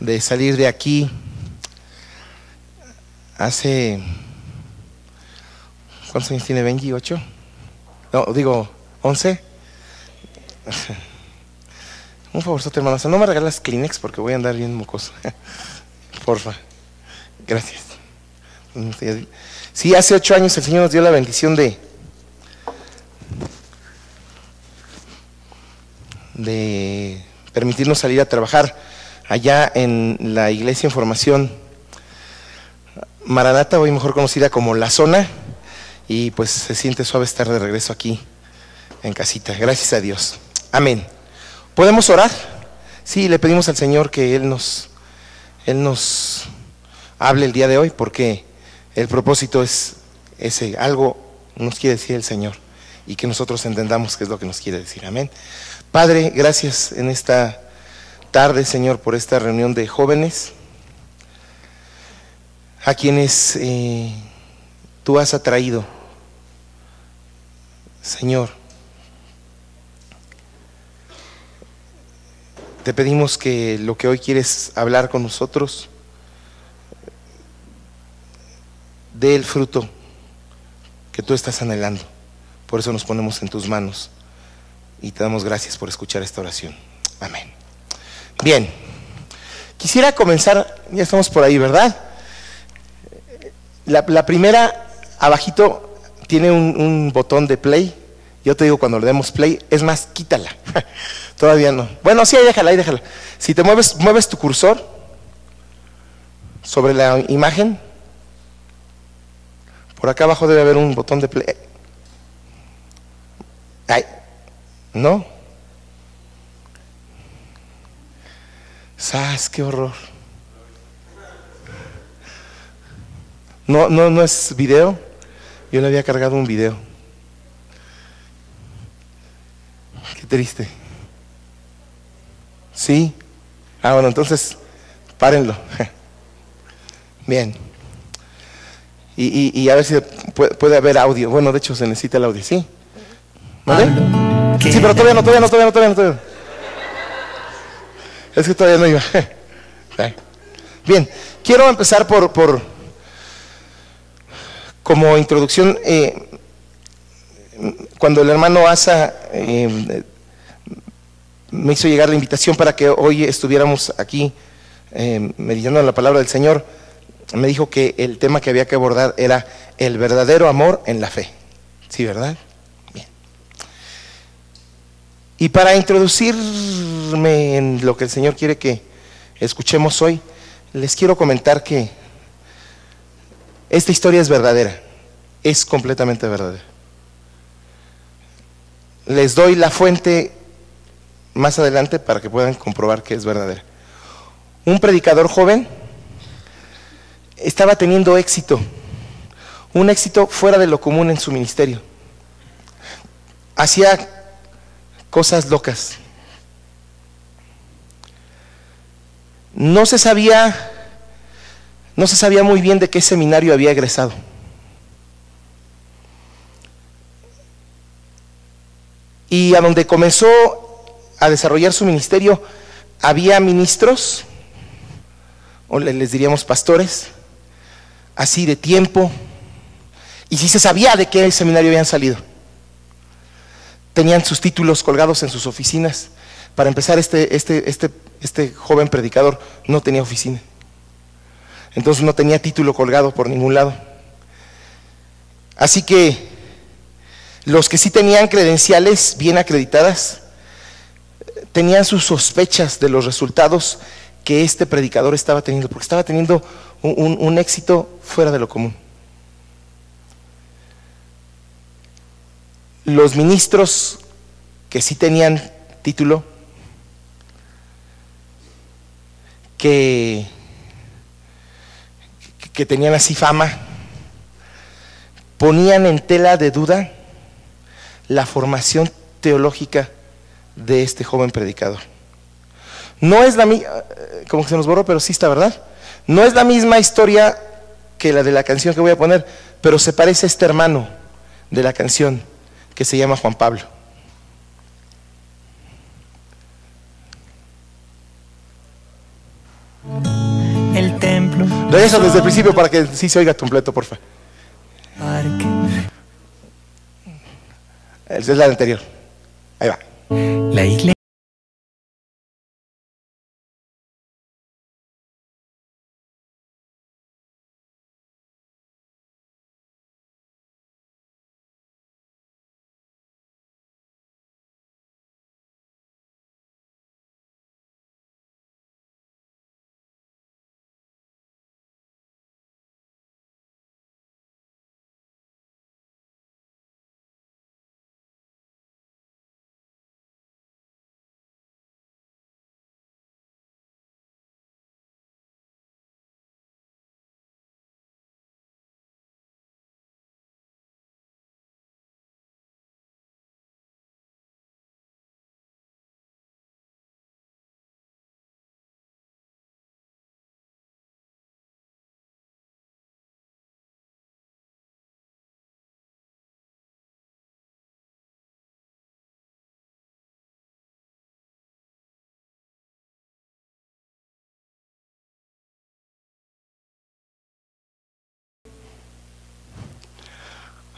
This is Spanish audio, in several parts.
de salir de aquí hace... ¿Cuántos años tiene Benji? ¿Ocho? No, digo, ¿once? Un favor, hermano. no me regalas Kleenex porque voy a andar bien mocoso. Porfa. Gracias. Sí, hace ocho años el Señor nos dio la bendición de, de permitirnos salir a trabajar allá en la iglesia en formación Maranata, hoy mejor conocida como La Zona, y pues se siente suave estar de regreso aquí en casita. Gracias a Dios. Amén. ¿Podemos orar? Sí, le pedimos al Señor que Él nos, Él nos hable el día de hoy, porque el propósito es ese, algo nos quiere decir el Señor y que nosotros entendamos qué es lo que nos quiere decir. Amén. Padre, gracias en esta tarde, Señor, por esta reunión de jóvenes, a quienes eh, tú has atraído, Señor. Te pedimos que lo que hoy quieres hablar con nosotros dé el fruto que tú estás anhelando. Por eso nos ponemos en tus manos y te damos gracias por escuchar esta oración. Amén. Bien, quisiera comenzar, ya estamos por ahí, ¿verdad? La, primera, abajito, tiene un, botón de play. Yo te digo cuando le demos play, es más, quítala. Todavía no. Bueno, sí, ahí déjala, ahí déjala. Si te mueves, mueves tu cursor sobre la imagen, por acá abajo debe haber un botón de play. Ay, ¿no? ¡Sas, qué horror! No, no, no es video. Yo le había cargado un video. Qué triste. ¿Sí? Ah, bueno, entonces, párenlo. Bien. Y, y, a ver si puede, haber audio. Bueno, de hecho se necesita el audio, ¿sí? ¿Vale? Sí, pero todavía no, todavía no, todavía no, todavía no. Todavía Es que todavía no iba. Bien, quiero empezar por, por como introducción, eh, cuando el hermano Asa eh, me hizo llegar la invitación para que hoy estuviéramos aquí eh, meditando la palabra del Señor, me dijo que el tema que había que abordar era el verdadero amor en la fe. ¿Sí, verdad? Bien. Y para introducirme en lo que el Señor quiere que escuchemos hoy, les quiero comentar que esta historia es verdadera, es completamente verdadera. Les doy la fuente más adelante para que puedan comprobar que es verdadera. Un predicador joven estaba teniendo éxito, un éxito fuera de lo común en su ministerio. Hacía cosas locas. No se sabía, no se sabía muy bien de qué seminario había egresado. Y a donde comenzó a desarrollar su ministerio, había ministros, o les diríamos pastores, así de tiempo, y si se sabía de qué seminario habían salido. Tenían sus títulos colgados en sus oficinas. Para empezar, este, este, este, este joven predicador no tenía oficina. Entonces no tenía título colgado por ningún lado. Así que los que sí tenían credenciales bien acreditadas, tenían sus sospechas de los resultados que este predicador estaba teniendo, porque estaba teniendo un, éxito fuera de lo común. Los ministros que sí tenían título, que, que tenían así fama, ponían en tela de duda la formación teológica de este joven predicador. No es la misma, eh, como que se nos borró, pero sí está, ¿verdad? No es la misma historia que la de la canción que voy a poner, pero se parece a este hermano de la canción que se llama Juan Pablo. El templo. Regresa desde el principio para que sí se oiga completo. Parque. Esa es la anterior. Ahí va. La iglesia.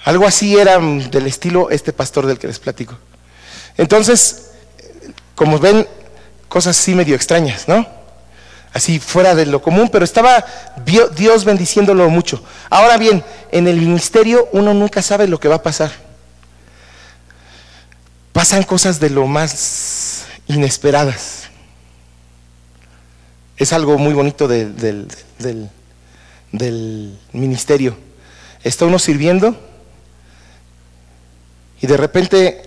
Algo así era del estilo este pastor del que les platico. Entonces, como ven, cosas así medio extrañas, ¿no? Así fuera de lo común, pero estaba Dios bendiciéndolo mucho. Ahora bien, en el ministerio uno nunca sabe lo que va a pasar. Pasan cosas de lo más inesperadas. Es algo muy bonito del- del ministerio. Está uno sirviendo y de repente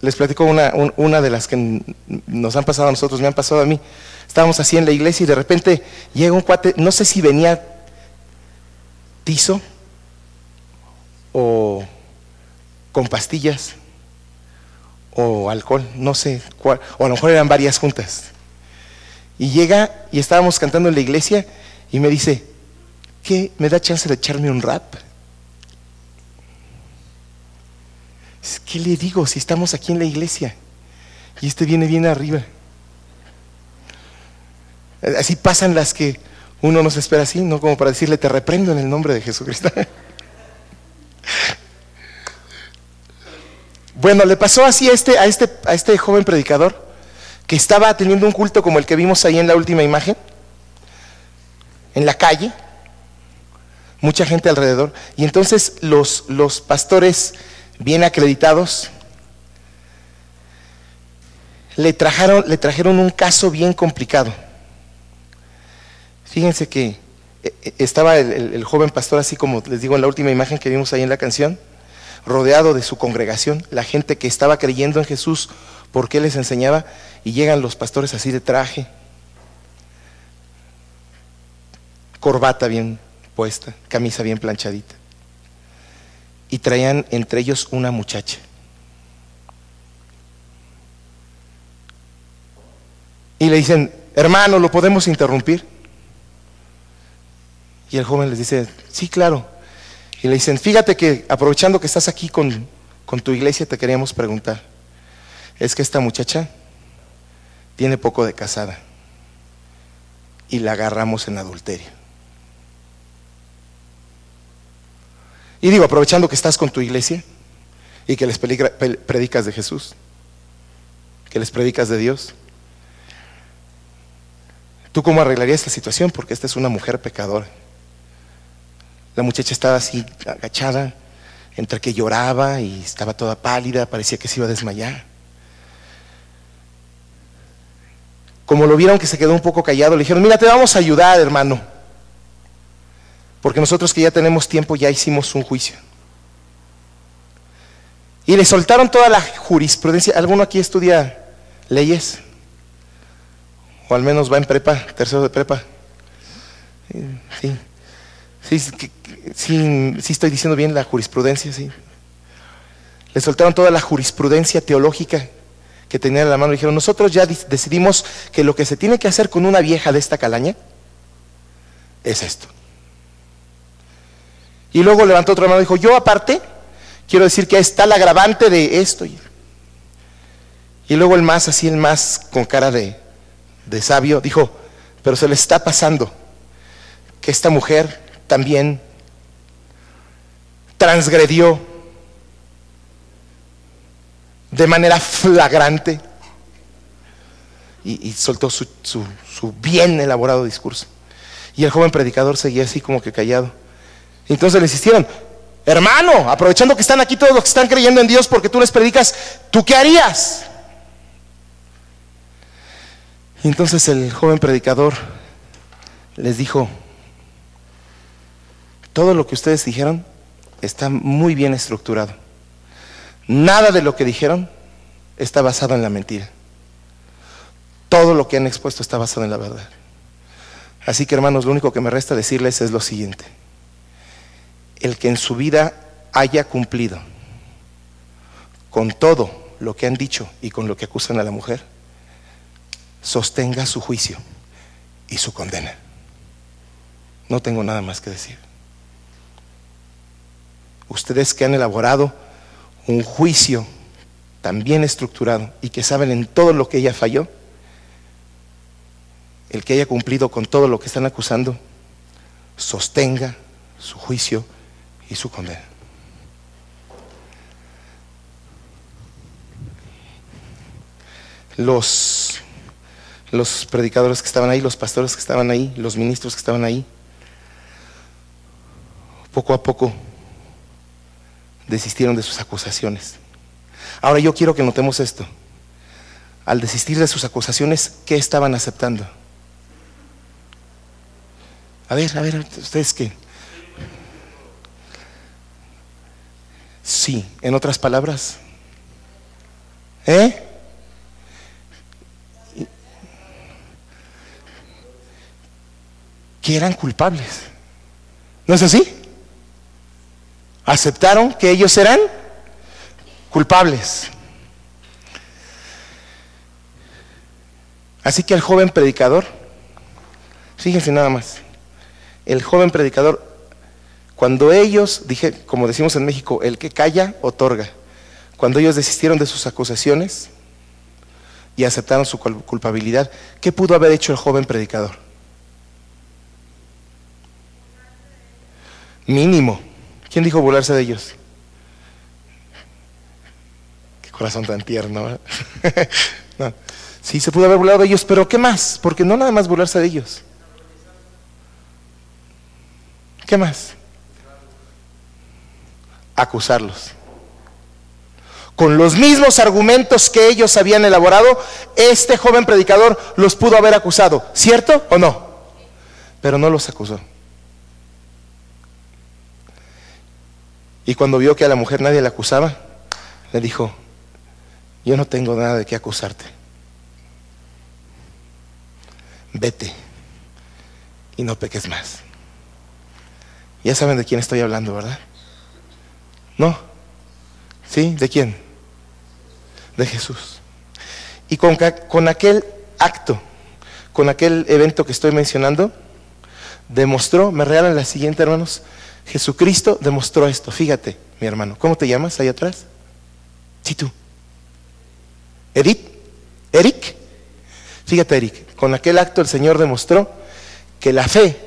les platico una, un- una de las que nos han pasado a nosotros, me han pasado a mí. Estábamos así en la iglesia y de repente llega un cuate, no sé si venía tizo o con pastillas o alcohol, no sé cuál, o a lo mejor eran varias juntas. Y llega y estábamos cantando en la iglesia y me dice, ¿qué? ¿Me da chance de echarme un rap? ¿Qué le digo si estamos aquí en la iglesia? Y este viene bien arriba. Así pasan las que uno no se espera así, no como para decirle te reprendo en el nombre de Jesucristo. Bueno, le pasó así a este, a este, a este joven predicador que estaba teniendo un culto como el que vimos ahí en la última imagen, en la calle, mucha gente alrededor, y entonces los, los pastores bien acreditados le trajeron, un caso bien complicado. Fíjense que eh, eh, estaba el- el joven pastor, así como les digo en la última imagen que vimos ahí en la canción, rodeado de su congregación, la gente que estaba creyendo en Jesús porque Él les enseñaba, y llegan los pastores así de traje, corbata bien puesta, camisa bien planchadita, y traían entre ellos una muchacha. Y le dicen, hermano, ¿lo podemos interrumpir? Y el joven les dice, sí, claro. Y le dicen, fíjate que aprovechando que estás aquí con, con tu iglesia, te queríamos preguntar. Es que esta muchacha tiene poco de casada y la agarramos en adulterio. Y digo, aprovechando que estás con tu iglesia y que les predicas de Jesús, que les predicas de Dios, ¿tú cómo arreglarías esta situación? Porque esta es una mujer pecadora. La muchacha estaba así agachada, entre que lloraba y estaba toda pálida, parecía que se iba a desmayar. Como lo vieron que se quedó un poco callado, le dijeron, mira, te vamos a ayudar, hermano. Porque nosotros que ya tenemos tiempo ya hicimos un juicio. Y le soltaron toda la jurisprudencia. ¿Alguno aquí estudia leyes? O al menos va en prepa, tercero de prepa. Sí. Sí, sí, estoy diciendo bien la jurisprudencia, sí. Le soltaron toda la jurisprudencia teológica que tenían en la mano. Dijeron, nosotros ya decidimos que lo que se tiene que hacer con una vieja de esta calaña es esto. Y luego levantó otra mano y dijo, yo aparte, quiero decir que está el agravante de esto. Y luego el más, así el más con cara de, de sabio, dijo, Pero se les está pasando que esta mujer también transgredió de manera flagrante y, y soltó su, su- su bien elaborado discurso. Y el joven predicador seguía así como que callado. Entonces le insistieron, hermano, aprovechando que están aquí todos los que están creyendo en Dios porque tú les predicas, ¿tú qué harías? Y entonces el joven predicador les dijo, todo lo que ustedes dijeron está muy bien estructurado. Nada de lo que dijeron está basado en la mentira. Todo lo que han expuesto está basado en la verdad. Así que hermanos, lo único que me resta decirles es lo siguiente. El que en su vida haya cumplido con todo lo que han dicho y con lo que acusan a la mujer, sostenga su juicio y su condena. No tengo nada más que decir. Ustedes que han elaborado un juicio tan bien estructurado y que saben en todo lo que ella falló, el que haya cumplido con todo lo que están acusando, sostenga su juicio y su condena. Los, los predicadores que estaban ahí, los pastores que estaban ahí, los ministros que estaban ahí, poco a poco desistieron de sus acusaciones. Ahora yo quiero que notemos esto. Al desistir de sus acusaciones, ¿qué estaban aceptando? A ver, a ver, ustedes qué. Sí, en otras palabras. ¿Eh? Que eran culpables. ¿No es así? Aceptaron que ellos eran culpables. Así que el joven predicador, fíjense nada más, el joven predicador, cuando ellos, dije, como decimos en México, el que calla, otorga. Cuando ellos desistieron de sus acusaciones y aceptaron su cul- culpabilidad, ¿qué pudo haber hecho el joven predicador? Mínimo. ¿Quién dijo burlarse de ellos? Qué corazón tan tierno. No. Sí, se pudo haber burlado de ellos, pero ¿qué más? Porque no nada más burlarse de ellos. ¿Qué más? Acusarlos. Con los mismos argumentos que ellos habían elaborado, este joven predicador los pudo haber acusado, ¿cierto o no? Pero no los acusó. Y cuando vio que a la mujer nadie la acusaba, le dijo, yo no tengo nada de qué acusarte. Vete y no peques más. Ya saben de quién estoy hablando, ¿verdad? ¿No? ¿Sí? ¿De quién? De Jesús. Y con, con aquel acto, con aquel evento que estoy mencionando, demostró, me regalan la siguiente, hermanos, Jesucristo demostró esto. Fíjate, mi hermano, ¿cómo te llamas ahí atrás? Sí, tú. Edith, Eric. Fíjate, Eric, con aquel acto el Señor demostró que la fe,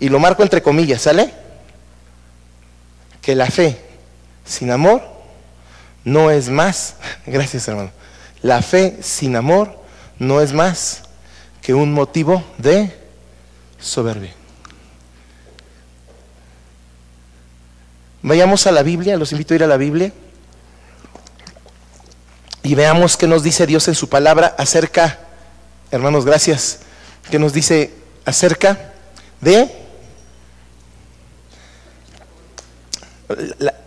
y lo marco entre comillas, ¿sale? Que la fe sin amor no es más, gracias hermano, la fe sin amor no es más que un motivo de soberbia. Vayamos a la Biblia, los invito a ir a la Biblia y veamos qué nos dice Dios en su palabra acerca, hermanos, gracias, qué nos dice acerca de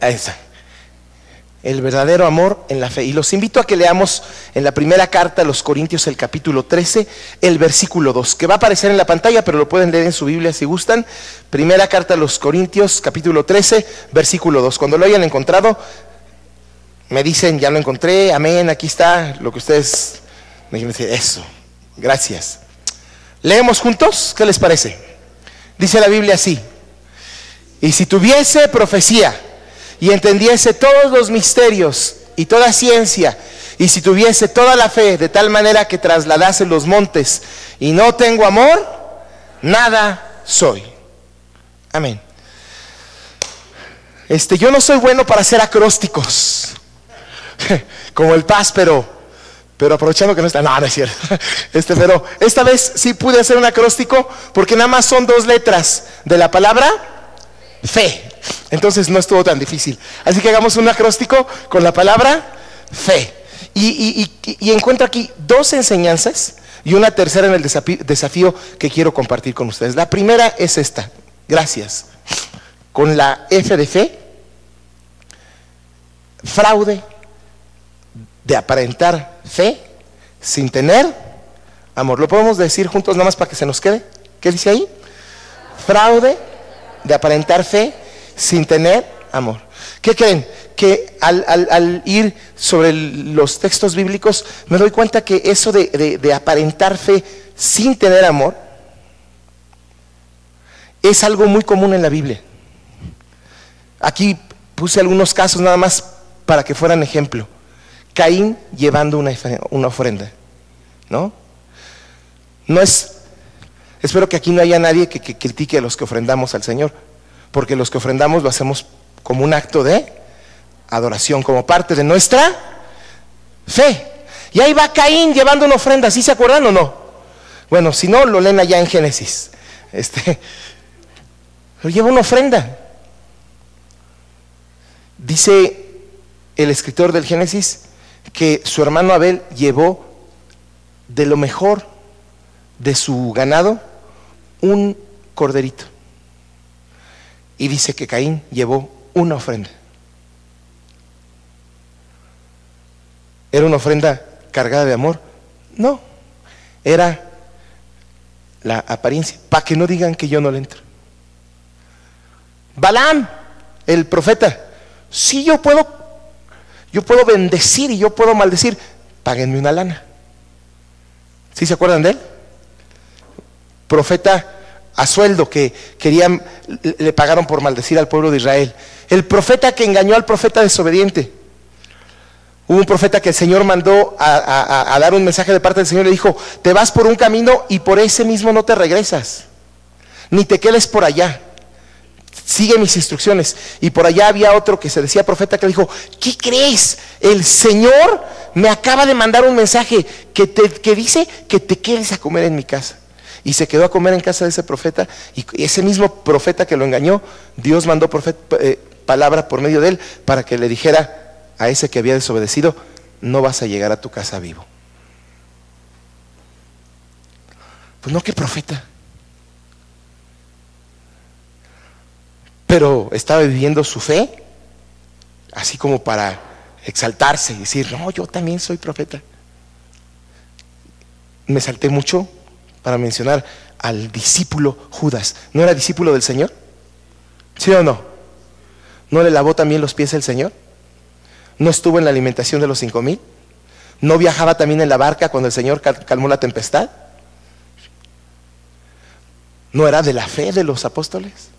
esa, el verdadero amor en la fe. Y los invito a que leamos en la primera carta a los Corintios, el capítulo 13, el versículo 2, que va a aparecer en la pantalla, pero lo pueden leer en su Biblia si gustan. Primera carta a los Corintios, capítulo 13, versículo 2. Cuando lo hayan encontrado, me dicen, ya lo encontré, amén, aquí está, lo que ustedes me decir, eso, gracias. Leemos juntos, ¿qué les parece? Dice la Biblia así, y si tuviese profecía y entendiese todos los misterios y toda ciencia, y si tuviese toda la fe de tal manera que trasladase los montes y no tengo amor, nada soy. Amén. Este, yo no soy bueno para hacer acrósticos, como el paz, pero, pero aprovechando que no está, no, no es cierto. Este, pero esta vez sí pude hacer un acróstico porque nada más son dos letras de la palabra fe. Entonces no estuvo tan difícil. Así que hagamos un acróstico con la palabra fe. Y, encuentro aquí dos enseñanzas y una tercera en el desafío, desafío que quiero compartir con ustedes. La primera es esta. Gracias. Con la F de fe, fraude de aparentar fe sin tener amor. ¿Lo podemos decir juntos nada más para que se nos quede? ¿Qué dice ahí? Fraude de aparentar fe sin tener amor. ¿Qué creen? Que al, ir sobre los textos bíblicos me doy cuenta que eso de, aparentar fe sin tener amor es algo muy común en la Biblia. Aquí puse algunos casos nada más para que fueran ejemplo. Caín llevando una, una ofrenda, ¿no? No es, espero que aquí no haya nadie que, que critique a los que ofrendamos al Señor, porque los que ofrendamos lo hacemos como un acto de adoración, como parte de nuestra fe. Y ahí va Caín llevando una ofrenda, ¿sí se acuerdan o no? Bueno, si no, lo leen allá en Génesis. Este, pero lleva una ofrenda. Dice el escritor del Génesis que su hermano Abel llevó de lo mejor de su ganado un corderito. Y dice que Caín llevó una ofrenda. ¿Era una ofrenda cargada de amor? No, era la apariencia, para que no digan que yo no le entro. Balaam, el profeta, si yo puedo, yo puedo bendecir y yo puedo maldecir, páguenme una lana. ¿Sí se acuerdan de él? Profeta a sueldo que querían, le pagaron por maldecir al pueblo de Israel. El profeta que engañó al profeta desobediente. Hubo un profeta que el Señor mandó a, a, dar un mensaje de parte del Señor le dijo, te vas por un camino y por ese mismo no te regresas, ni te quedes por allá sigue mis instrucciones. Y por allá había otro que se decía profeta que dijo, ¿qué crees? El Señor me acaba de mandar un mensaje que, te, que dice que te quedes a comer en mi casa. Y se quedó a comer en casa de ese profeta. Y ese mismo profeta que lo engañó, Dios mandó eh, palabra por medio de él para que le dijera a ese que había desobedecido, no vas a llegar a tu casa vivo. Pues no, ¿qué profeta? pero estaba viviendo su fe, así como para exaltarse y decir, no, yo también soy profeta. Me salté mucho para mencionar al discípulo Judas. ¿No era discípulo del Señor? ¿Sí o no? ¿No le lavó también los pies el Señor? ¿No estuvo en la alimentación de los cinco mil? ¿No viajaba también en la barca cuando el Señor calmó la tempestad? ¿No era de la fe de los apóstoles?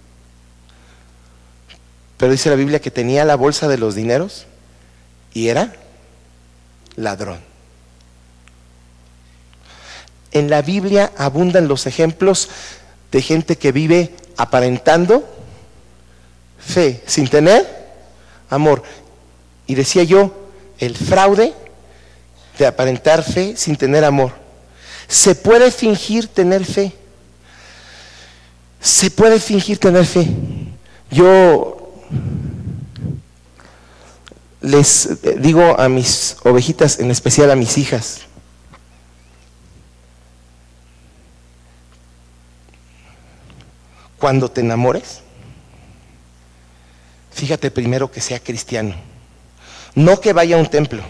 Pero dice la Biblia que tenía la bolsa de los dineros y era ladrón. En la Biblia abundan los ejemplos de gente que vive aparentando fe sin tener amor. Y decía yo, el fraude de aparentar fe sin tener amor. Se puede fingir tener fe. Se puede fingir tener fe. Yo les eh, digo a mis ovejitas, en especial a mis hijas, cuando te enamores, fíjate primero que sea cristiano, no que vaya a un templo,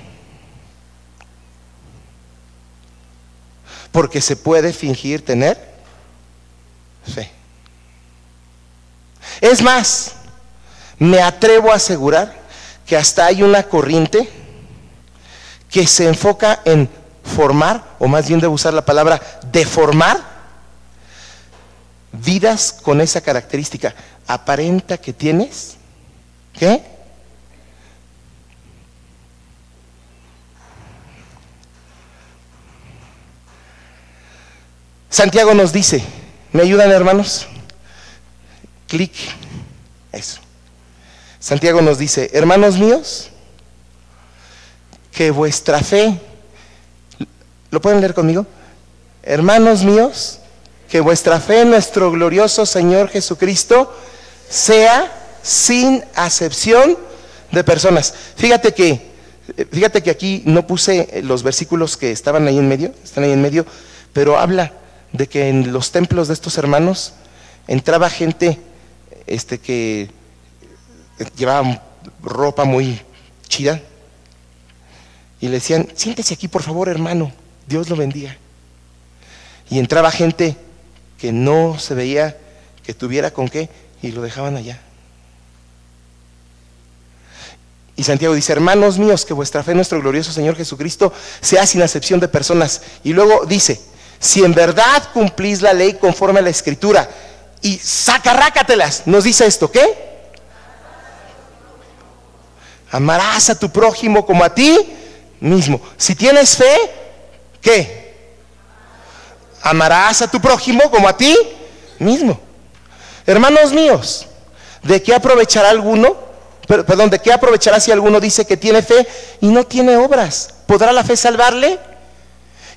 porque se puede fingir tener fe. Es más, me atrevo a asegurar que hasta hay una corriente que se enfoca en formar, o más bien debo usar la palabra deformar, vidas con esa característica. Aparenta que tienes, ¿qué? Santiago nos dice ¿Me ayudan, hermanos? Clic. Eso. Santiago nos dice, hermanos míos, que vuestra fe, ¿lo pueden leer conmigo? Hermanos míos, que vuestra fe en nuestro glorioso Señor Jesucristo sea sin acepción de personas. Fíjate que, fíjate que aquí no puse los versículos que estaban ahí en medio, están ahí en medio, pero habla de que en los templos de estos hermanos entraba gente este, que llevaba ropa muy chida y le decían, siéntese aquí por favor hermano, Dios lo bendiga. Y entraba gente que no se veía que tuviera con qué y lo dejaban allá. Y Santiago dice, hermanos míos, que vuestra fe en nuestro glorioso Señor Jesucristo sea sin acepción de personas. Y luego dice, si en verdad cumplís la ley conforme a la escritura y sacarrácatelas, nos dice esto, ¿qué? Amarás a tu prójimo como a ti mismo. Si tienes fe, ¿qué? Amarás a tu prójimo como a ti mismo. Hermanos míos, ¿de qué aprovechará alguno? Perdón, ¿de qué aprovechará si alguno dice que tiene fe y no tiene obras? ¿Podrá la fe salvarle?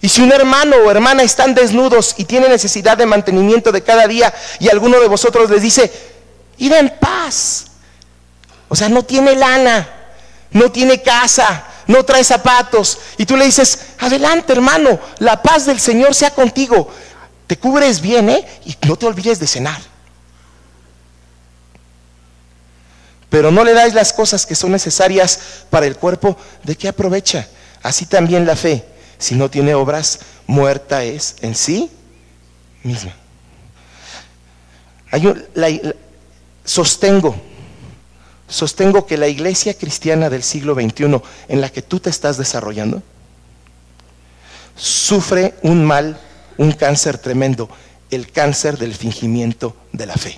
Y si un hermano o hermana están desnudos y tiene necesidad de mantenimiento de cada día y alguno de vosotros les dice, id en paz. O sea, no tiene lana, no tiene casa, no trae zapatos. Y tú le dices, adelante hermano, la paz del Señor sea contigo. Te cubres bien, ¿eh? Y no te olvides de cenar. Pero no le dais las cosas que son necesarias para el cuerpo, ¿de qué aprovecha? Así también la fe, si no tiene obras, muerta es en sí misma. sostengo sostengo que la iglesia cristiana del siglo XXI en la que tú te estás desarrollando sufre un mal, un cáncer tremendo, el cáncer del fingimiento de la fe,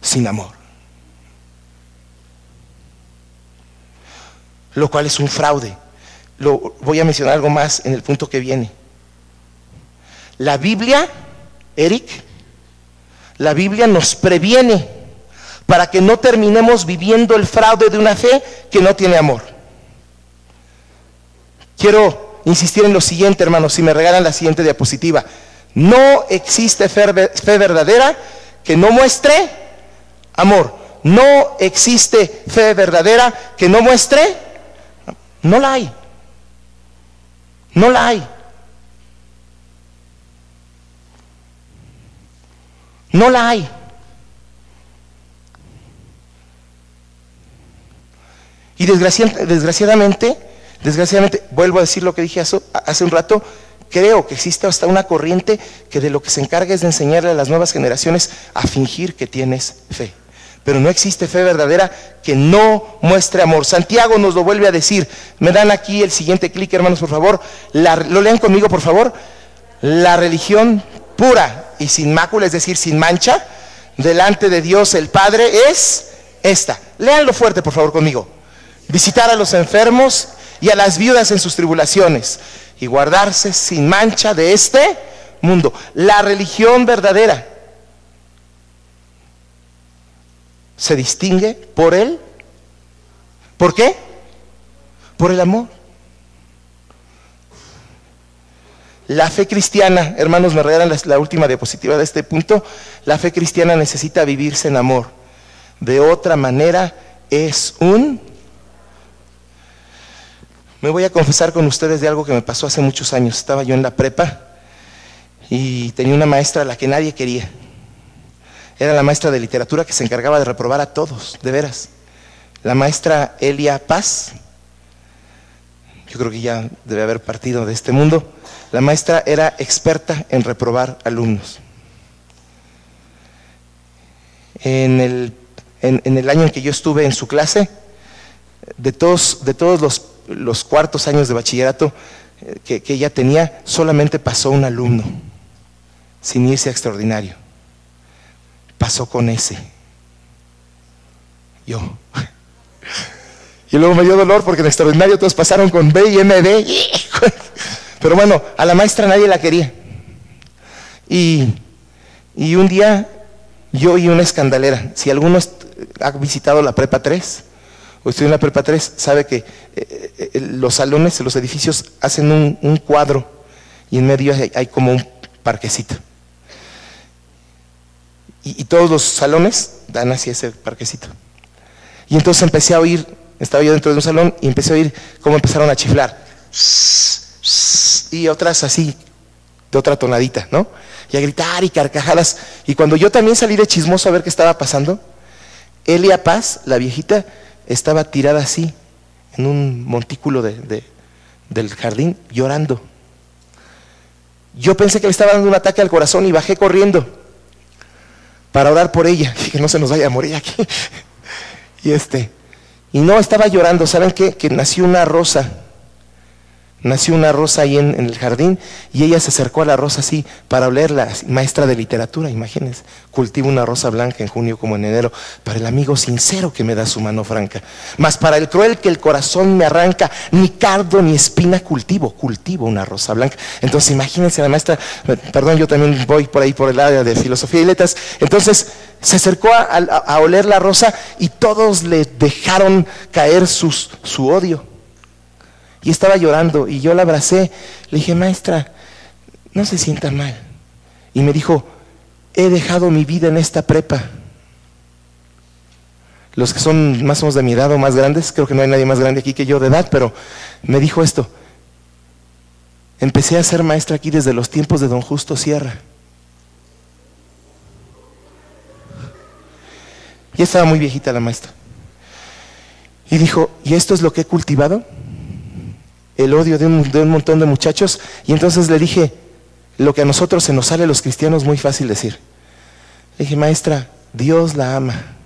sin amor. Lo cual es un fraude. Lo, voy a mencionar algo más en el punto que viene. La Biblia, Eric, la Biblia nos previene para que no terminemos viviendo el fraude de una fe que no tiene amor. Quiero insistir en lo siguiente, hermanos, si me regalan la siguiente diapositiva. No existe fe, verdadera que no muestre amor. No existe fe verdadera que no muestre. No la hay. No la hay. No la hay. Y desgraciadamente, desgraciadamente, vuelvo a decir lo que dije hace un rato, creo que existe hasta una corriente que de lo que se encarga es de enseñarle a las nuevas generaciones a fingir que tienes fe. Pero no existe fe verdadera que no muestre amor. Santiago nos lo vuelve a decir. Me dan aquí el siguiente clic, hermanos, por favor. lo lean conmigo, por favor. La religión pura y sin mácula, es decir, sin mancha, delante de Dios el Padre es esta. Leanlo fuerte, por favor, conmigo visitar a los enfermos y a las viudas en sus tribulaciones y guardarse sin mancha de este mundo. La religión verdadera se distingue por él. ¿Por qué? Por el amor. La fe cristiana, hermanos, me regalan la, última diapositiva de este punto, la fe cristiana necesita vivirse en amor. De otra manera es un me voy a confesar con ustedes de algo que me pasó hace muchos años. Estaba yo en la prepa y tenía una maestra a la que nadie quería. Era la maestra de literatura que se encargaba de reprobar a todos, de veras. La maestra Elia Paz, yo creo que ya debe haber partido de este mundo. La maestra era experta en reprobar alumnos. En el, en el año en que yo estuve en su clase, de todos, de todos los los cuartos años de bachillerato eh, que, ella tenía, solamente pasó un alumno, sin irse a extraordinario. Pasó con ese. Yo. Y luego me dio dolor porque en extraordinario todos pasaron con B y MD. Pero bueno, a la maestra nadie la quería. Y, Y un día yo oí una escandalera. Si alguno est- ha visitado la Prepa 3 o estudia en la Prepa 3, sabe que eh, eh, los salones, los edificios hacen un, cuadro y en medio hay, hay como un parquecito. Y, y todos los salones dan hacia ese parquecito. Y entonces empecé a oír, estaba yo dentro de un salón y empecé a oír cómo empezaron a chiflar. Y otras así, de otra tonadita, ¿no? Y a gritar y carcajadas. Y cuando yo también salí de chismoso a ver qué estaba pasando, Elia Paz, la viejita, estaba tirada así, en un montículo de- de- del jardín, llorando. Yo pensé que le estaba dando un ataque al corazón y bajé corriendo para orar por ella, que no se nos vaya a morir aquí. Y este, y no estaba llorando, ¿saben qué? Que nació una rosa. Nació una rosa ahí en, el jardín y ella se acercó a la rosa así para olerla, maestra de literatura, imagínense. Cultiva una rosa blanca en junio como en enero, para el amigo sincero que me da su mano franca. Mas para el cruel que el corazón me arranca, ni cardo ni espina cultivo, cultivo una rosa blanca. Entonces imagínense la maestra, perdón, yo también voy por ahí por el área de filosofía y letras. Entonces se acercó a, a- a oler la rosa y todos le dejaron caer sus- su odio. Y estaba llorando y yo la abracé. Le dije, maestra, no se sienta mal. Y me dijo, he dejado mi vida en esta prepa. Los que son más o menos de mi edad o más grandes, creo que no hay nadie más grande aquí que yo de edad, pero me dijo esto. Empecé a ser maestra aquí desde los tiempos de don Justo Sierra. Ya estaba muy viejita la maestra. Y dijo, ¿y esto es lo que he cultivado? El odio de un, montón de muchachos. Y entonces le dije, lo que a nosotros se nos sale a los cristianos muy fácil decir. Le dije, maestra, Dios la ama.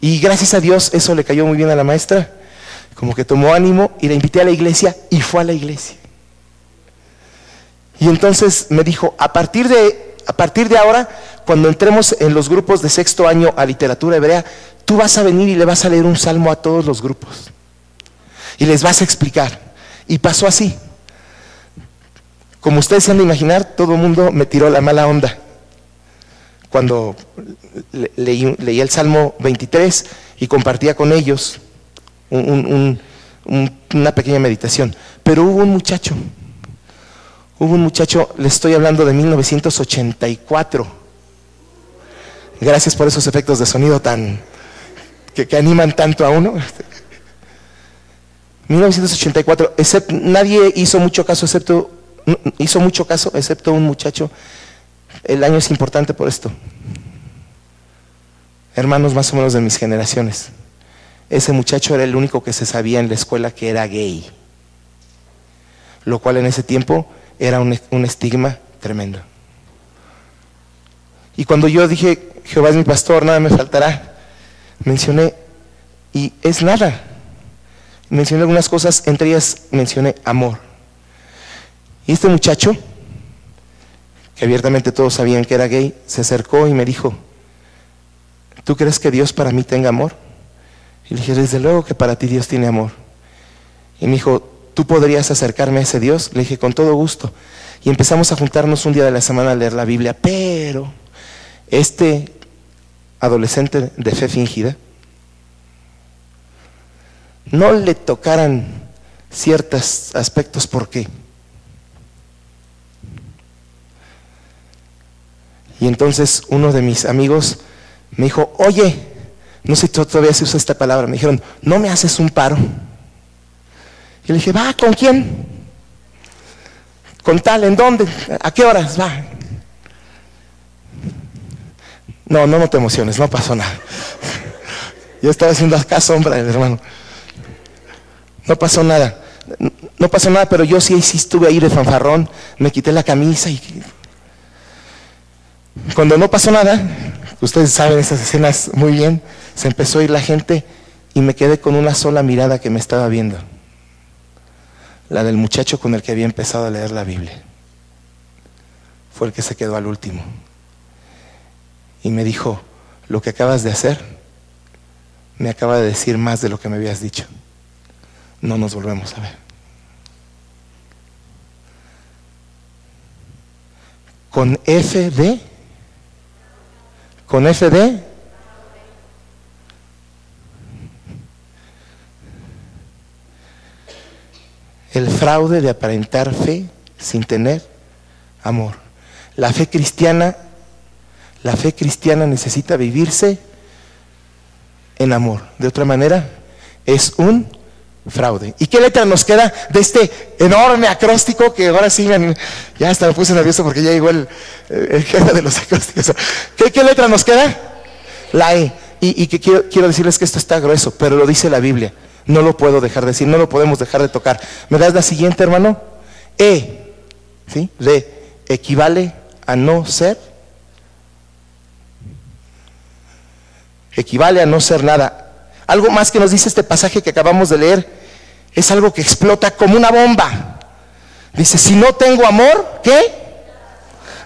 Y gracias a Dios eso le cayó muy bien a la maestra. Como que tomó ánimo y la invité a la iglesia y fue a la iglesia. Y entonces me dijo, a partir de, a partir de ahora, cuando entremos en los grupos de sexto año a literatura hebrea, tú vas a venir y le vas a leer un salmo a todos los grupos. Y les vas a explicar. Y pasó así. Como ustedes se han de imaginar, todo el mundo me tiró la mala onda. Cuando le- leí, el Salmo 23 y compartía con ellos un- un- un- un- una pequeña meditación. Pero hubo un muchacho, hubo un muchacho, le estoy hablando de 1984. Gracias por esos efectos de sonido tan que, animan tanto a uno. 1984, excepto, nadie hizo mucho caso excepto hizo mucho caso excepto un muchacho. El año es importante por esto. Hermanos más o menos de mis generaciones. Ese muchacho era el único que se sabía en la escuela que era gay. Lo cual en ese tiempo era un, un estigma tremendo. Y cuando yo dije, Jehová es mi pastor, nada me faltará, mencioné, y es nada. Mencioné algunas cosas, entre ellas mencioné amor. Y este muchacho, que abiertamente todos sabían que era gay, se acercó y me dijo, ¿tú crees que Dios para mí tenga amor? Y le dije, desde luego que para ti Dios tiene amor. Y me dijo, ¿tú podrías acercarme a ese Dios? Le dije, con todo gusto. Y empezamos a juntarnos un día de la semana a leer la Biblia, pero este adolescente de fe fingida, no le tocaran ciertos aspectos porque y entonces uno de mis amigos me dijo oye no sé si todavía se usa esta palabra me dijeron no me haces un paro y le dije va con quién con tal en dónde a qué horas va no no no te emociones no pasó nada yo estaba haciendo acá sombra hermano no pasó nada. No pasó nada, pero yo sí, sí estuve ahí de fanfarrón. Me quité la camisa y... Cuando no pasó nada, ustedes saben esas escenas muy bien, se empezó a ir la gente y me quedé con una sola mirada que me estaba viendo. La del muchacho con el que había empezado a leer la Biblia. Fue el que se quedó al último. Y me dijo, lo que acabas de hacer me acaba de decir más de lo que me habías dicho no nos volvemos a ver. con F de, con F de, el fraude de aparentar fe sin tener amor. La fe cristiana, la fe cristiana necesita vivirse en amor. De otra manera, es un fraude. ¿Y qué letra nos queda de este enorme acróstico que ahora sí, ya hasta me puse nervioso porque ya llegó el, el jefe de los acrósticos. ¿Qué, ¿Qué, letra nos queda? La E. Y, y que quiero, quiero decirles que esto está grueso, pero lo dice la Biblia. No lo puedo dejar de decir, no lo podemos dejar de tocar. ¿Me das la siguiente, hermano? E, ¿sí? De equivale a no ser. Equivale a no ser nada. Algo más que nos dice este pasaje que acabamos de leer es algo que explota como una bomba. Dice, si no tengo amor, ¿qué?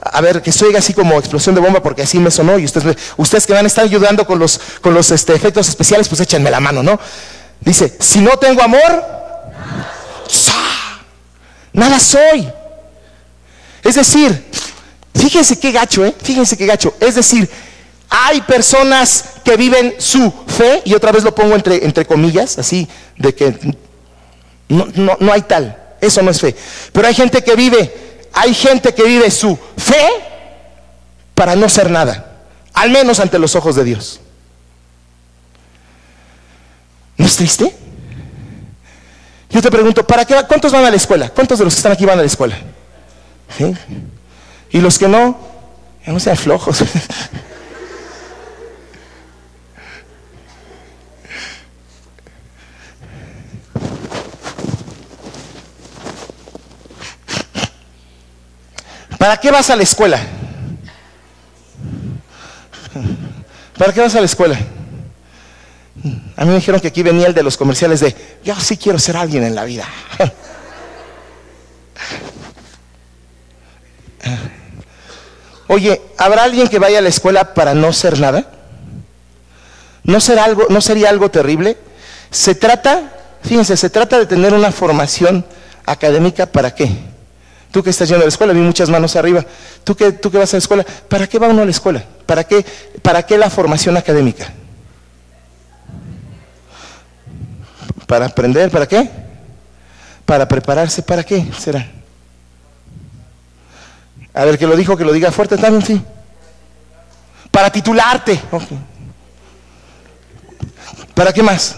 A ver, que estoy así como explosión de bomba porque así me sonó y ustedes, ustedes que van a estar ayudando con los, con los este, efectos especiales, pues échenme la mano, ¿no? Dice, si no tengo amor, nada soy. Es decir, fíjense qué gacho, ¿eh? Fíjense qué gacho. Es decir, hay personas que viven su fe, y otra vez lo pongo entre, entre comillas, así, de que no, no, no hay tal, eso no es fe. Pero hay gente que vive, hay gente que vive su fe para no ser nada, al menos ante los ojos de Dios. ¿No es triste? Yo te pregunto, ¿para qué? ¿Cuántos van a la escuela? ¿Cuántos de los que están aquí van a la escuela? ¿Sí? Y los que no, ya no sean flojos. ¿Para qué vas a la escuela? ¿Para qué vas a la escuela? A mí me dijeron que aquí venía el de los comerciales de, yo sí quiero ser alguien en la vida. Oye, ¿habrá alguien que vaya a la escuela para no ser nada? ¿No, ser algo, ¿No sería algo terrible? Se trata, fíjense, se trata de tener una formación académica para qué? Tú que estás yendo a la escuela, vi muchas manos arriba. ¿Tú que, tú que vas a la escuela, ¿para qué va uno a la escuela? ¿Para qué, para qué la formación académica? ¿Para aprender? ¿Para qué? ¿Para prepararse? ¿Para qué será? A ver, que lo dijo, que lo diga fuerte también, sí. Para titularte. ¿Para qué más?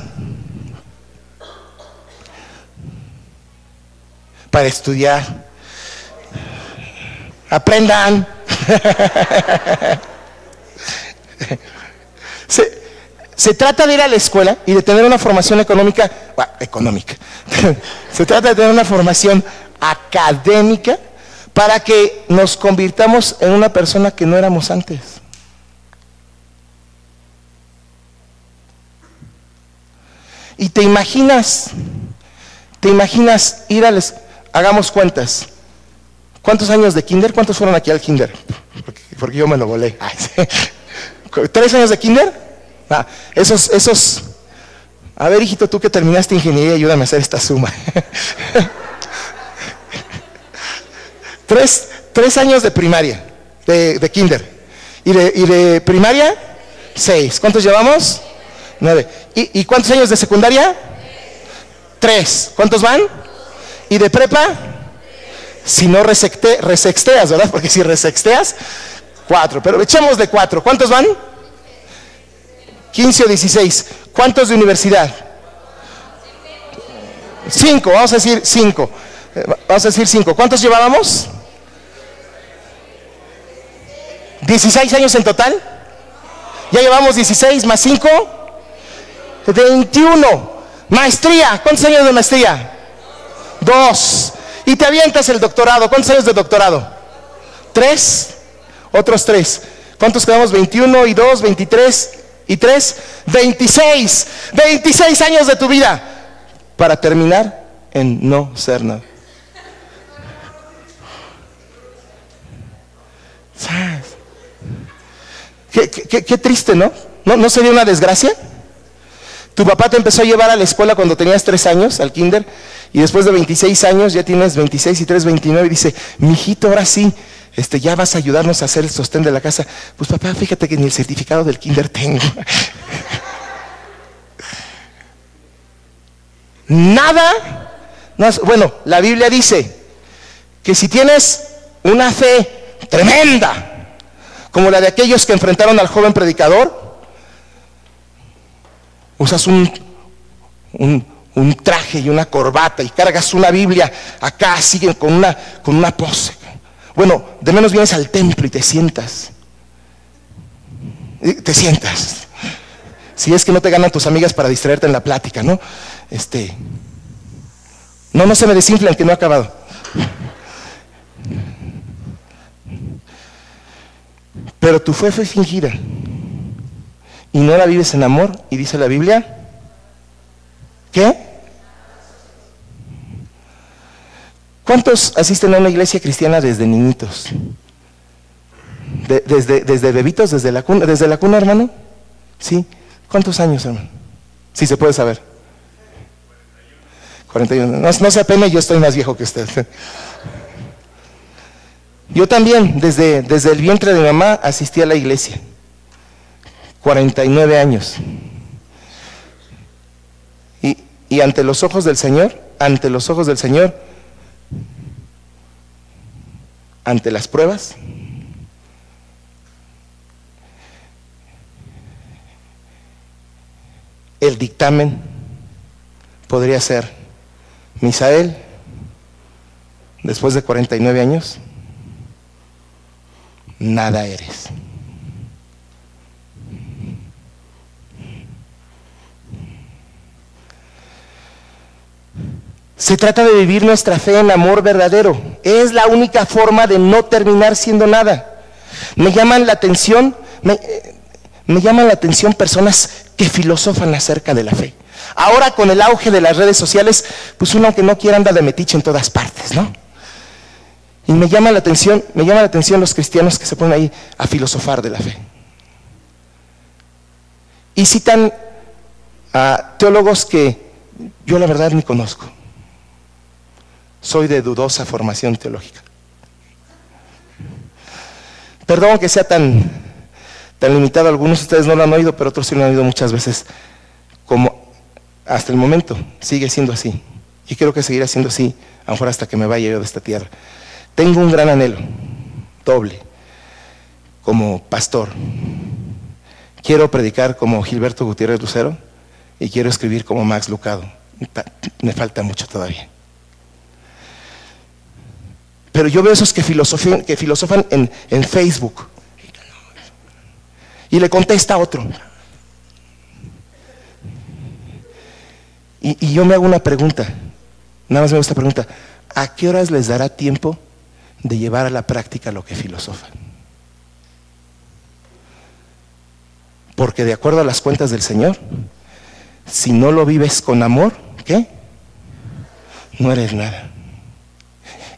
Para estudiar. Aprendan. Se, se, trata de ir a la escuela y de tener una formación económica, económica. Se trata de tener una formación académica para que nos convirtamos en una persona que no éramos antes. Y te imaginas, te imaginas ir a les, hagamos cuentas. ¿Cuántos años de kinder? ¿Cuántos fueron aquí al kinder? Porque, yo me lo volé. ¿Tres años de kinder? Ah, esos, esos. A ver, hijito, tú que terminaste ingeniería, ayúdame a hacer esta suma. tres, tres, años de primaria, de, de kinder. ¿Y de, ¿Y de, primaria? Seis. ¿Cuántos llevamos? Nueve. ¿Y, ¿Y, cuántos años de secundaria? Tres. ¿Cuántos van? ¿Y de prepa? Si no resecte, resexteas, ¿verdad? Porque si resexteas, cuatro. Pero echemos de cuatro. ¿Cuántos van? 15 o 16. ¿Cuántos de universidad? Cinco, vamos a decir cinco. Vamos a decir cinco. ¿Cuántos llevábamos? 16 años en total. Ya llevamos 16 más 5. 21. Maestría. ¿Cuántos años de maestría? Dos. Y te avientas el doctorado. ¿Cuántos años de doctorado? Tres. Otros tres. ¿Cuántos quedamos? 21 y 2, 23 y 3, 26. 26 años de tu vida para terminar en no ser nada. Qué, qué, qué, triste, ¿no? ¿no? ¿No sería una desgracia? Tu papá te empezó a llevar a la escuela cuando tenías 3 años, al kinder, y después de 26 años ya tienes 26 y 3, 29, y dice, mijito, ahora sí, este, ya vas a ayudarnos a hacer el sostén de la casa. Pues papá, fíjate que ni el certificado del kinder tengo. Nada. bueno, la Biblia dice que si tienes una fe tremenda, como la de aquellos que enfrentaron al joven predicador, usas un, un, un traje y una corbata y cargas una Biblia acá, siguen con una, con una pose. Bueno, de menos vienes al templo y te sientas. Te sientas. Si es que no te ganan tus amigas para distraerte en la plática, ¿no? Este. No, no se me desinflan que no ha acabado. Pero tu fe fue fingida. Y no la vives en amor. Y dice la Biblia ¿Qué? ¿Cuántos asisten a una iglesia cristiana desde niñitos? desde, bebitos, desde la cuna, desde la cuna, hermano. ¿Sí? ¿Cuántos años, hermano? Si se puede saber. 41. No, no se apene, yo estoy más viejo que usted. Yo también, desde, desde el vientre de mamá, asistí a la iglesia. 49 años. Y ante los ojos del Señor, ante los ojos del Señor, ante las pruebas, el dictamen podría ser, Misael, después de 49 años, nada eres. Se trata de vivir nuestra fe en amor verdadero. Es la única forma de no terminar siendo nada. Me llaman la atención, me, llaman la atención personas que filosofan acerca de la fe. Ahora con el auge de las redes sociales, pues uno que no quiera anda de metiche en todas partes, ¿no? Y me llama la atención, me llama la atención los cristianos que se ponen ahí a filosofar de la fe. Y citan a teólogos que yo la verdad ni conozco. Soy de dudosa formación teológica. Perdón que sea tan, tan limitado, algunos de ustedes no lo han oído, pero otros sí lo han oído muchas veces. Como hasta el momento sigue siendo así. Y creo que seguirá siendo así, a lo mejor hasta que me vaya yo de esta tierra. Tengo un gran anhelo, doble, como pastor. Quiero predicar como Gilberto Gutiérrez Lucero y quiero escribir como Max Lucado. Me falta mucho todavía. Pero yo veo esos que filosofan, que filosofan en, Facebook. Y le contesta a otro. Y, y, yo me hago una pregunta. Nada más me hago esta pregunta. ¿A qué horas les dará tiempo de llevar a la práctica lo que filosofan? Porque de acuerdo a las cuentas del Señor, si no lo vives con amor, ¿qué? No eres nada.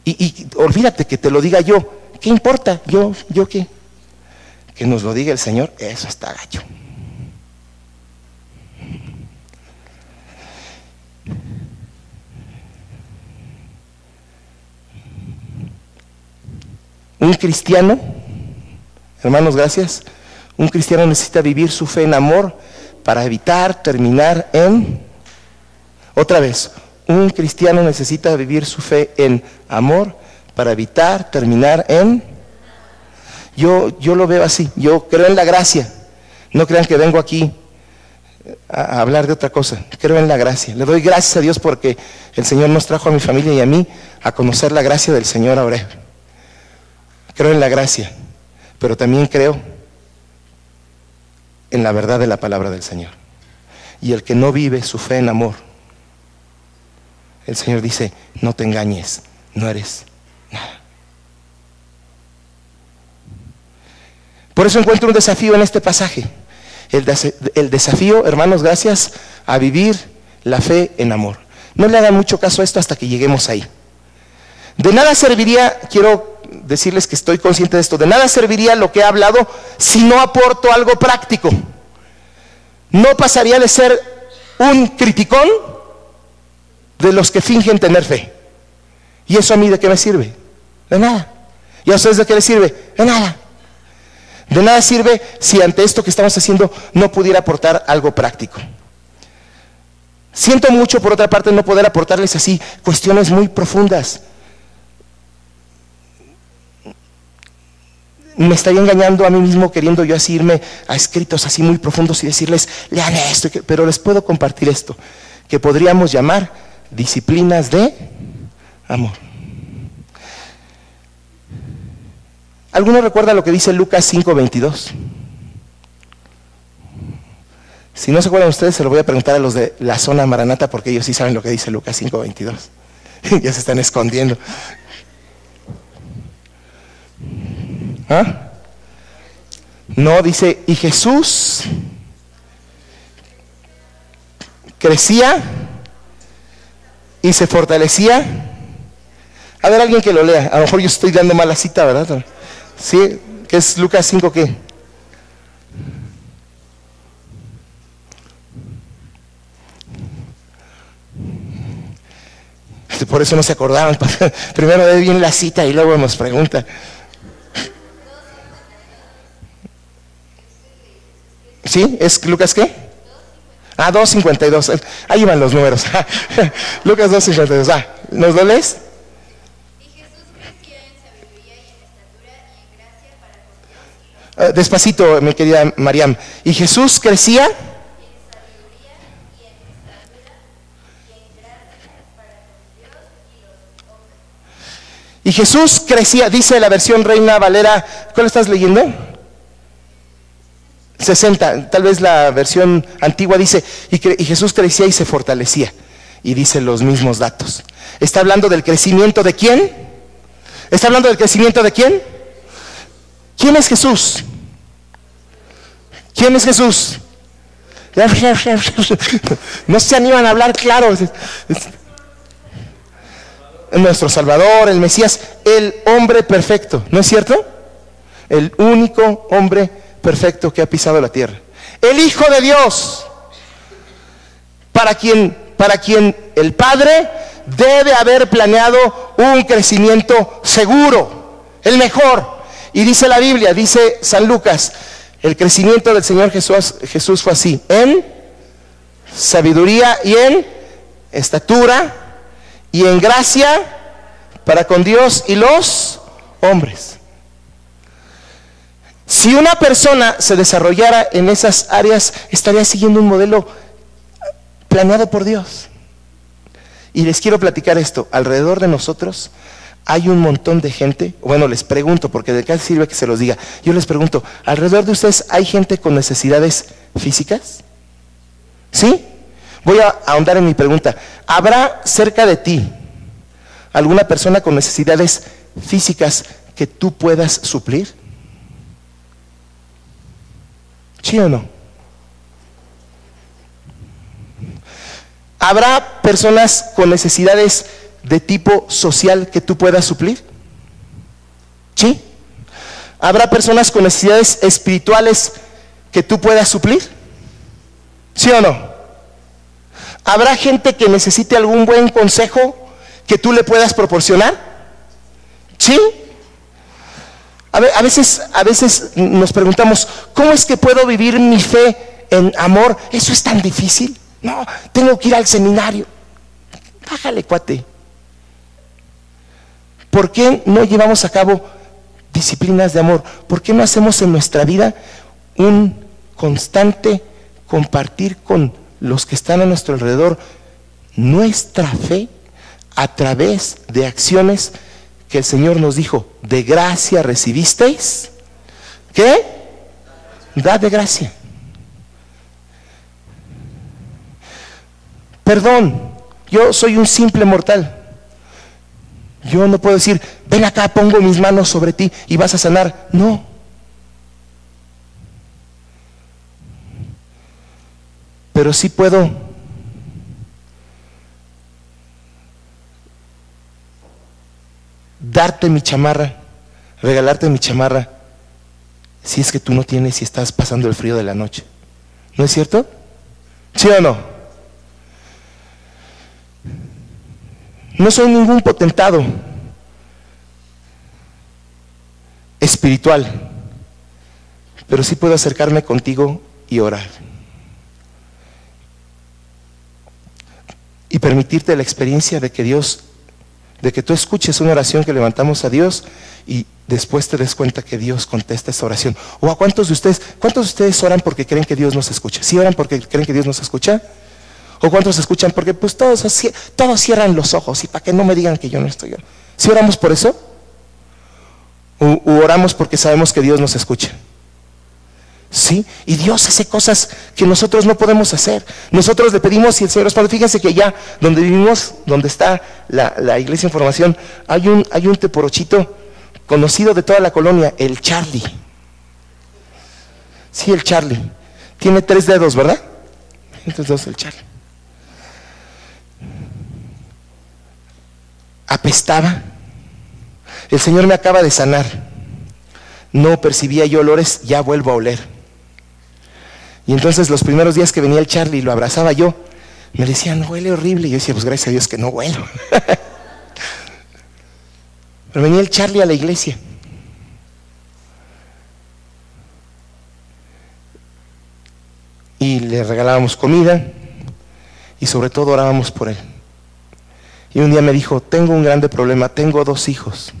Y, olvídate que te lo diga yo. ¿Qué importa? ¿Yo, yo qué? Que nos lo diga el Señor, eso está gacho. Un cristiano, hermanos, gracias. Un cristiano necesita vivir su fe en amor para evitar terminar en, otra vez, un cristiano necesita vivir su fe en amor para evitar terminar en... Yo, yo lo veo así, yo creo en la gracia. No crean que vengo aquí a hablar de otra cosa. Creo en la gracia. Le doy gracias a Dios porque el Señor nos trajo a mi familia y a mí a conocer la gracia del Señor ahora. Creo en la gracia, pero también creo en la verdad de la palabra del Señor. Y el que no vive su fe en amor, el Señor dice, no te engañes, no eres nada. Por eso encuentro un desafío en este pasaje. El, desafío, hermanos, gracias a vivir la fe en amor. No le hagan mucho caso a esto hasta que lleguemos ahí. De nada serviría, quiero decirles que estoy consciente de esto, de nada serviría lo que he hablado si no aporto algo práctico. No pasaría de ser un criticón de los que fingen tener fe. ¿Y eso a mí de qué me sirve? De nada. ¿Y a ustedes de qué les sirve? De nada. De nada sirve si ante esto que estamos haciendo no pudiera aportar algo práctico. Siento mucho, por otra parte, no poder aportarles así cuestiones muy profundas. Me estaría engañando a mí mismo queriendo yo así irme a escritos así muy profundos y decirles, lean esto, pero les puedo compartir esto, que podríamos llamar disciplinas de amor. ¿Alguno recuerda lo que dice Lucas 5:22? Si no se acuerdan ustedes, se lo voy a preguntar a los de la zona Maranata porque ellos sí saben lo que dice Lucas 5:22. ya se están escondiendo. ¿Ah? No, dice, y Jesús crecía y se fortalecía. A ver, alguien que lo lea. A lo mejor yo estoy dando mala cita, ¿verdad? Sí, que es Lucas 5, ¿qué? Por eso no se acordaban. Primero de bien la cita y luego nos pregunta. ¿Sí? ¿Es Lucas qué? Ah, 2.52. Ahí van los números. Lucas 2.52. Ah, ¿nos lo lees? Uh, despacito, mi querida Mariam. ¿Y Jesús crecía? Y Jesús crecía, dice la versión Reina Valera, ¿cuál estás leyendo? 60, tal vez la versión antigua dice, y, y, Jesús crecía y se fortalecía. Y dice los mismos datos. ¿Está hablando del crecimiento de quién? ¿Está hablando del crecimiento de quién? ¿Quién es Jesús? ¿Quién es Jesús? No se animan a hablar claro. Nuestro Salvador, el Mesías, el hombre perfecto, ¿no es cierto? El único hombre perfecto que ha pisado la tierra. El Hijo de Dios, para quien, para quien el Padre debe haber planeado un crecimiento seguro, el mejor. Y dice la Biblia, dice San Lucas, el crecimiento del Señor Jesús, Jesús fue así, en sabiduría y en estatura y en gracia para con Dios y los hombres. Si una persona se desarrollara en esas áreas, estaría siguiendo un modelo planeado por Dios. Y les quiero platicar esto, alrededor de nosotros hay un montón de gente, bueno, les pregunto, porque de qué sirve que se los diga, yo les pregunto, ¿alrededor de ustedes hay gente con necesidades físicas? ¿Sí? Voy a ahondar en mi pregunta. ¿Habrá cerca de ti alguna persona con necesidades físicas que tú puedas suplir? ¿Sí o no? ¿Habrá personas con necesidades de tipo social que tú puedas suplir? ¿Sí? ¿Habrá personas con necesidades espirituales que tú puedas suplir? ¿Sí o no? ¿Habrá gente que necesite algún buen consejo que tú le puedas proporcionar? ¿Sí? A, veces, a veces nos preguntamos, ¿cómo es que puedo vivir mi fe en amor? ¿Eso es tan difícil? No, tengo que ir al seminario. Bájale, cuate. ¿Por qué no llevamos a cabo disciplinas de amor? ¿Por qué no hacemos en nuestra vida un constante compartir con los que están a nuestro alrededor nuestra fe a través de acciones que el Señor nos dijo, de gracia recibisteis? ¿Qué? Da de gracia. Perdón, yo soy un simple mortal. Yo no puedo decir, ven acá, pongo mis manos sobre ti y vas a sanar. No. Pero sí puedo darte mi chamarra, regalarte mi chamarra, si es que tú no tienes y estás pasando el frío de la noche. ¿No es cierto? ¿Sí o no? No soy ningún potentado. espiritual, pero sí puedo acercarme contigo y orar. Y permitirte la experiencia de que Dios, de que tú escuches una oración que levantamos a Dios y después te des cuenta que Dios contesta esa oración. ¿O a cuántos de ustedes, cuántos de ustedes oran porque creen que Dios nos escucha? ¿Sí oran porque creen que Dios nos escucha? ¿O cuántos escuchan porque pues todos, todos cierran los ojos y para que no me digan que yo no estoy orando? ¿Sí oramos por eso? ¿O, oramos porque sabemos que Dios nos escucha? ¿Sí? Y Dios hace cosas que nosotros no podemos hacer. Nosotros le pedimos y el Señor responde. Fíjense que ya donde vivimos, donde está la, la iglesia en formación, hay un, hay un teporochito conocido de toda la colonia, el Charlie. Sí, el Charlie. Tiene tres dedos, ¿verdad? Tres dos, el Charlie. Apestaba. El Señor me acaba de sanar. No percibía yo olores, ya vuelvo a oler. Y entonces los primeros días que venía el Charlie y lo abrazaba yo, me decían, huele horrible. Y yo decía, pues gracias a Dios que no huelo. Pero venía el Charlie a la iglesia. Y le regalábamos comida y sobre todo orábamos por él. Y un día me dijo, tengo un grande problema, tengo dos hijos.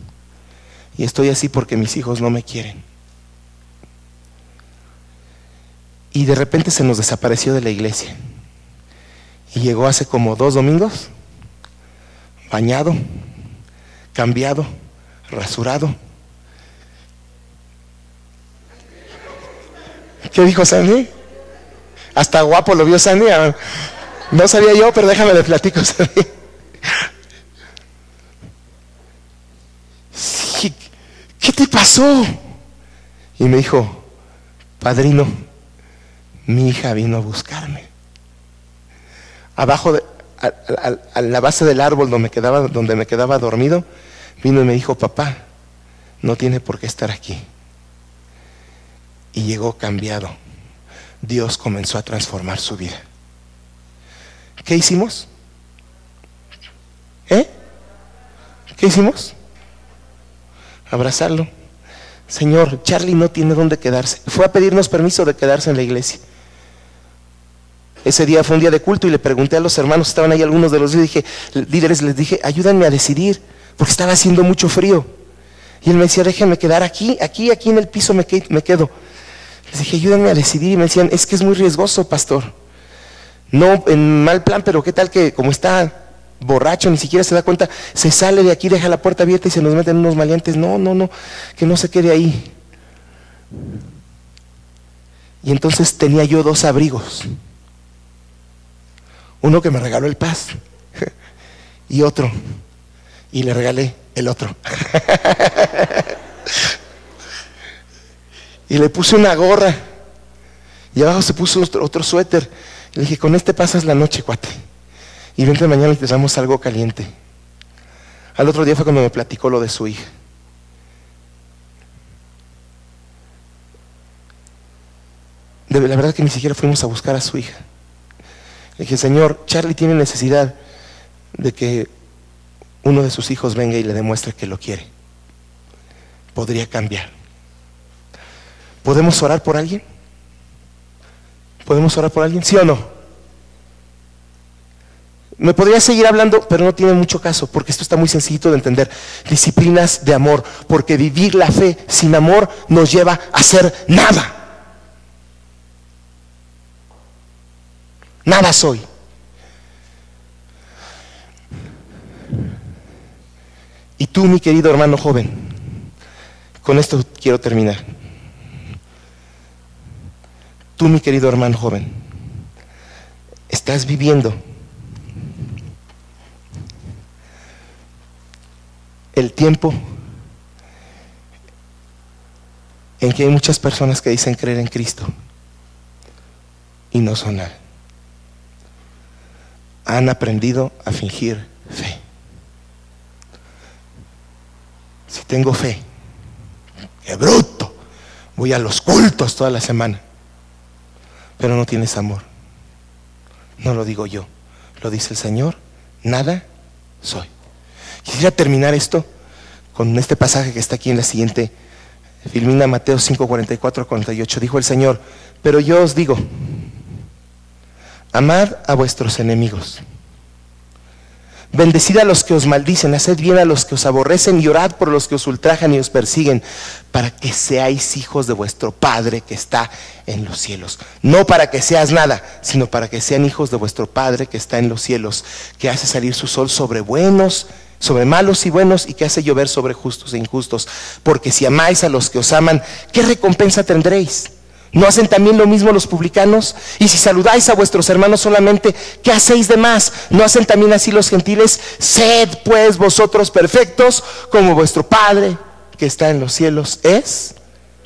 Y estoy así porque mis hijos no me quieren. Y de repente se nos desapareció de la iglesia. Y llegó hace como dos domingos, bañado, cambiado, rasurado. ¿Qué dijo Sandy? Hasta guapo lo vio Sandy. Ah, no sabía yo, pero déjame le platico, Sandy. ¿Qué te pasó? Y me dijo, padrino, mi hija vino a buscarme. Abajo a, la base del árbol donde me, quedaba, donde me quedaba dormido, Vino y me dijo, papá, no tiene por qué estar aquí. Y llegó cambiado. Dios comenzó a transformar su vida. ¿Qué hicimos? ¿Eh? ¿Qué hicimos? Abrazarlo. Señor, Charlie no tiene dónde quedarse. Fue a pedirnos permiso de quedarse en la iglesia. Ese día fue un día de culto y le pregunté a los hermanos, estaban ahí algunos de los líderes, les dije, ayúdenme a decidir porque estaba haciendo mucho frío. Y él me decía, déjeme quedar aquí, aquí, aquí en el piso me, quedo. Les dije, ayúdenme a decidir. Y me decían, es que es muy riesgoso, pastor. No en mal plan, pero qué tal que como está borracho, ni siquiera se da cuenta, se sale de aquí, deja la puerta abierta y se nos meten unos maleantes. No, no, no, que no se quede ahí. Y entonces tenía yo dos abrigos. Uno que me regaló el paz y otro y le regalé el otro. y le puse una gorra y abajo se puso otro, suéter. le dije, con este pasas la noche, cuate. Y vente mañana y te damos algo caliente. Al otro día fue cuando me platicó lo de su hija. De la verdad que ni siquiera fuimos a buscar a su hija. Le dije, Señor, Charlie tiene necesidad de que uno de sus hijos venga y le demuestre que lo quiere. Podría cambiar. ¿Podemos orar por alguien? ¿Podemos orar por alguien? ¿Sí o no? Me podría seguir hablando, pero no tiene mucho caso, porque esto está muy sencillito de entender. Disciplinas de amor, porque vivir la fe sin amor nos lleva a hacer nada. Nada soy. Y tú, mi querido hermano joven, con esto quiero terminar. Tú, mi querido hermano joven, estás viviendo el tiempo en que hay muchas personas que dicen creer en Cristo y no son nada. Han aprendido a fingir fe. Si tengo fe, qué bruto. Voy a los cultos toda la semana. Pero no tienes amor. No lo digo yo, lo dice el Señor. Nada soy. Quisiera terminar esto con este pasaje que está aquí en la siguiente Filmina Mateo 5, 44 48. Dijo el Señor, pero yo os digo, amad a vuestros enemigos. Bendecid a los que os maldicen, haced bien a los que os aborrecen y orad por los que os ultrajan y os persiguen, para que seáis hijos de vuestro Padre que está en los cielos. No para que seas nada, sino para que sean hijos de vuestro Padre que está en los cielos, que hace salir su sol sobre buenos, sobre malos y buenos, y que hace llover sobre justos e injustos. Porque si amáis a los que os aman, ¿qué recompensa tendréis? ¿No hacen también lo mismo los publicanos? Y si saludáis a vuestros hermanos solamente, ¿qué hacéis de más? ¿No hacen también así los gentiles? Sed pues vosotros perfectos como vuestro Padre que está en los cielos es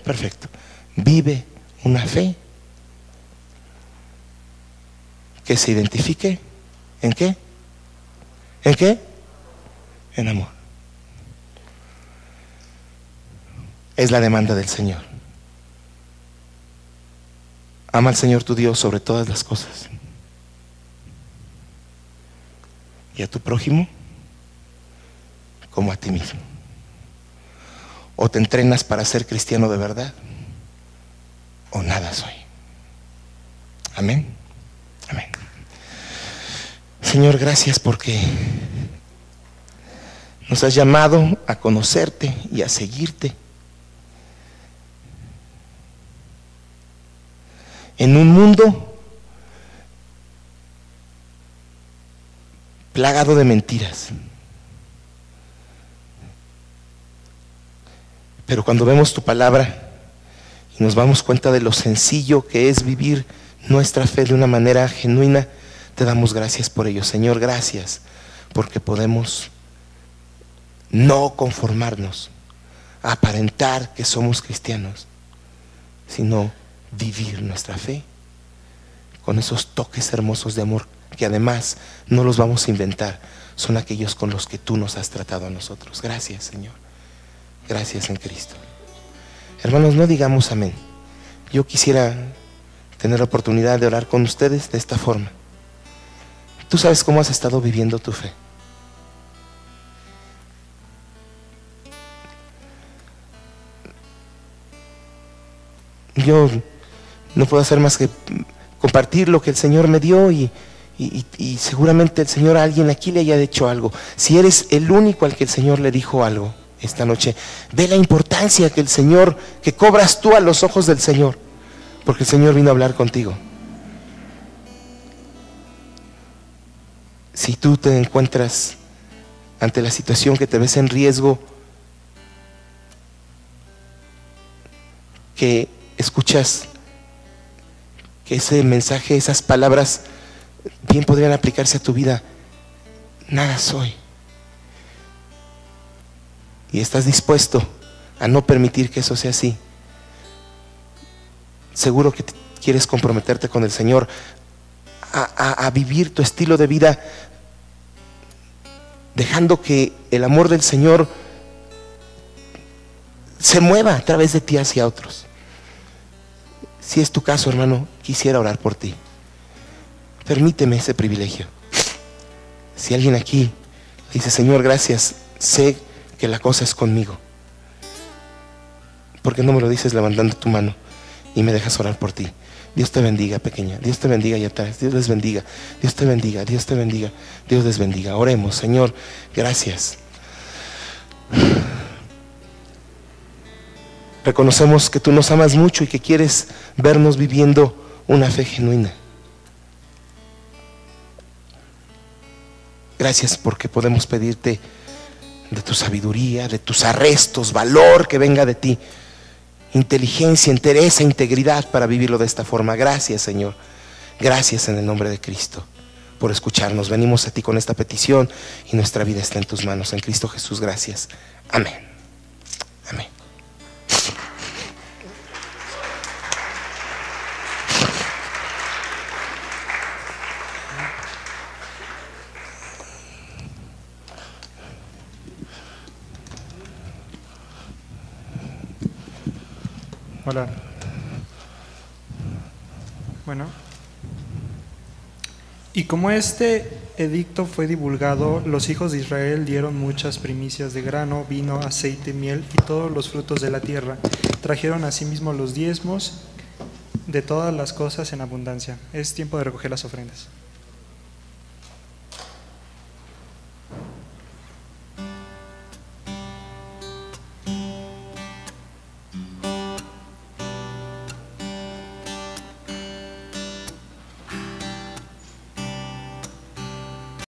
perfecto. Vive una fe que se identifique en qué? ¿En qué? En amor. Es la demanda del Señor. Ama al Señor tu Dios sobre todas las cosas. Y a tu prójimo como a ti mismo. O te entrenas para ser cristiano de verdad, o nada soy. Amén. Amén. Señor, gracias porque nos has llamado a conocerte y a seguirte. En un mundo plagado de mentiras. Pero cuando vemos tu palabra y nos damos cuenta de lo sencillo que es vivir nuestra fe de una manera genuina, te damos gracias por ello. Señor, gracias porque podemos no conformarnos a aparentar que somos cristianos, sino vivir nuestra fe con esos toques hermosos de amor que además no los vamos a inventar, son aquellos con los que tú nos has tratado a nosotros. Gracias, Señor. Gracias en Cristo. Hermanos, no digamos amén. Yo quisiera tener la oportunidad de orar con ustedes de esta forma. Tú sabes cómo has estado viviendo tu fe. Yo no puedo hacer más que compartir lo que el Señor me dio y, seguramente el Señor a alguien aquí le haya dicho algo. Si eres el único al que el Señor le dijo algo esta noche, ve la importancia que el Señor, que cobras tú a los ojos del Señor, porque el Señor vino a hablar contigo. Si tú te encuentras ante la situación que te ves en riesgo, que escuchas que ese mensaje, esas palabras, bien podrían aplicarse a tu vida. Nada soy. Y estás dispuesto a no permitir que eso sea así. Seguro que quieres comprometerte con el Señor a, a vivir tu estilo de vida dejando que el amor del Señor se mueva a través de ti hacia otros. Si es tu caso, hermano, quisiera orar por ti. Permíteme ese privilegio. Si alguien aquí dice, Señor, gracias, sé que la cosa es conmigo. ¿Por qué no me lo dices levantando tu mano y me dejas orar por ti? Dios te bendiga, pequeña. Dios te bendiga allá atrás. Dios les bendiga. Dios te bendiga. Dios te bendiga. Dios les bendiga. Oremos, Señor, gracias. Reconocemos que tú nos amas mucho y que quieres vernos viviendo una fe genuina. Gracias porque podemos pedirte de tu sabiduría, de tus arrestos, valor que venga de ti, inteligencia, interés e integridad para vivirlo de esta forma. Gracias, Señor. Gracias en el nombre de Cristo por escucharnos. Venimos a ti con esta petición y nuestra vida está en tus manos. En Cristo Jesús, gracias. Amén. Bueno. Y como este edicto fue divulgado, los hijos de Israel dieron muchas primicias de grano, vino, aceite, miel y todos los frutos de la tierra. Trajeron asimismo los diezmos de todas las cosas en abundancia. Es tiempo de recoger las ofrendas.